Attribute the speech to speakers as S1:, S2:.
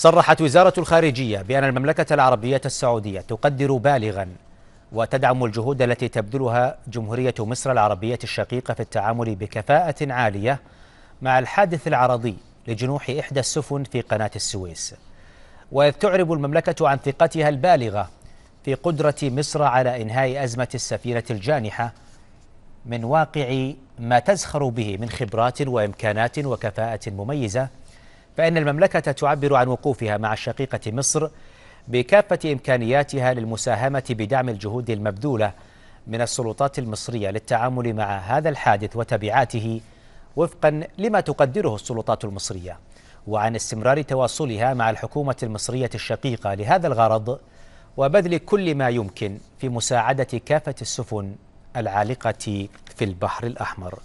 S1: صرحت وزارة الخارجية بأن المملكة العربية السعودية تقدر بالغا وتدعم الجهود التي تبذلها جمهورية مصر العربية الشقيقة في التعامل بكفاءة عالية مع الحادث العرضي لجنوح إحدى السفن في قناة السويس. وإذ تعرب المملكة عن ثقتها البالغة في قدرة مصر على إنهاء أزمة السفينة الجانحة من واقع ما تزخر به من خبرات وإمكانات وكفاءة مميزة فإن المملكة تعبر عن وقوفها مع الشقيقة مصر بكافة إمكانياتها للمساهمة بدعم الجهود المبذولة من السلطات المصرية للتعامل مع هذا الحادث وتبعاته وفقا لما تقدره السلطات المصرية. وعن استمرار تواصلها مع الحكومة المصرية الشقيقة لهذا الغرض وبذل كل ما يمكن في مساعدة كافة السفن العالقة في البحر الأحمر.